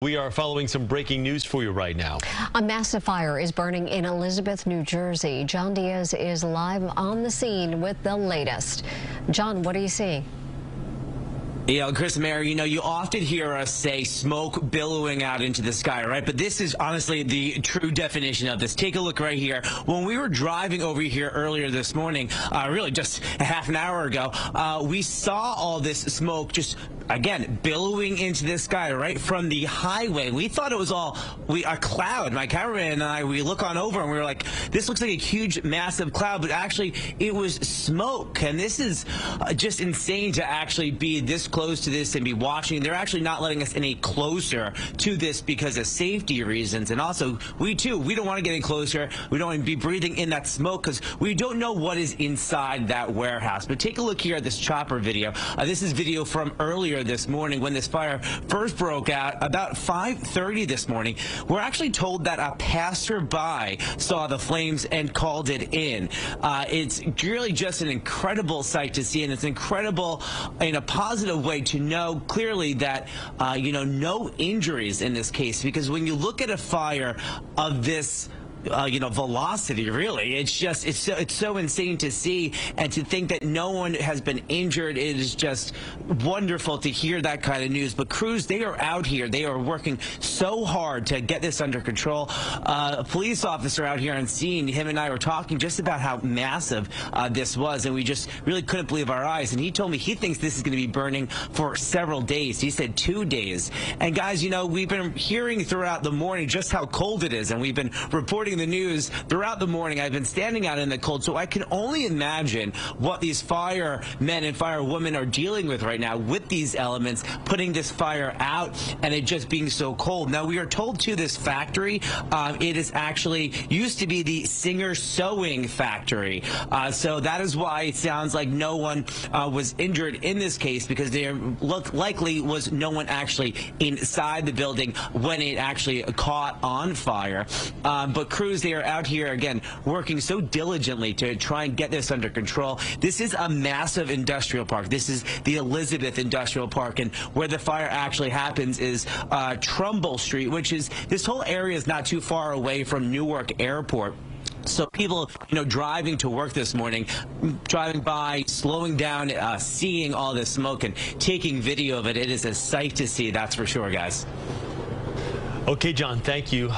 We are following some breaking news for you right now. A massive fire is burning in Elizabeth, New Jersey. John Dias is live on the scene with the latest. John, what are you seeing? You know, Chris Mayer, you know, you often hear us say smoke billowing out into the sky, right? But this is honestly the true definition of this. Take a look right here. When we were driving over here earlier this morning, uh, really just a half an hour ago, uh, we saw all this smoke just again billowing into the sky right from the highway. We thought it was all we a cloud. My cameraman and I we look on over and we were like, this looks like a huge, massive cloud, but actually it was smoke. And this is uh, just insane to actually be this close close to this and be watching. They're actually not letting us any closer to this because of safety reasons. And also, we too, we don't want to get any closer. We don't want to be breathing in that smoke because we don't know what is inside that warehouse. But take a look here at this chopper video. Uh, this is video from earlier this morning when this fire first broke out about 5.30 this morning. We're actually told that a passerby saw the flames and called it in. Uh, it's really just an incredible sight to see, and it's incredible in a positive way to know clearly that, uh, you know, no injuries in this case, because when you look at a fire of this uh, you know, velocity, really. It's just, it's so, it's so insane to see and to think that no one has been injured. It is just wonderful to hear that kind of news. But crews, they are out here. They are working so hard to get this under control. Uh, a police officer out here on scene, him and I were talking just about how massive uh, this was, and we just really couldn't believe our eyes. And he told me he thinks this is going to be burning for several days. He said two days. And guys, you know, we've been hearing throughout the morning just how cold it is, and we've been reporting the news throughout the morning. I've been standing out in the cold, so I can only imagine what these firemen and firewomen are dealing with right now with these elements, putting this fire out and it just being so cold. Now, we are told to this factory, um, it is actually used to be the Singer Sewing Factory. Uh, so that is why it sounds like no one uh, was injured in this case because there look likely was no one actually inside the building when it actually caught on fire. Um, but crews, they are out here again working so diligently to try and get this under control. This is a massive industrial park. This is the Elizabeth Industrial Park, and where the fire actually happens is uh, Trumbull Street, which is this whole area is not too far away from Newark Airport. So people, you know, driving to work this morning, driving by, slowing down, uh, seeing all this smoke and taking video of it, it is a sight to see, that's for sure, guys. Okay, John, thank you.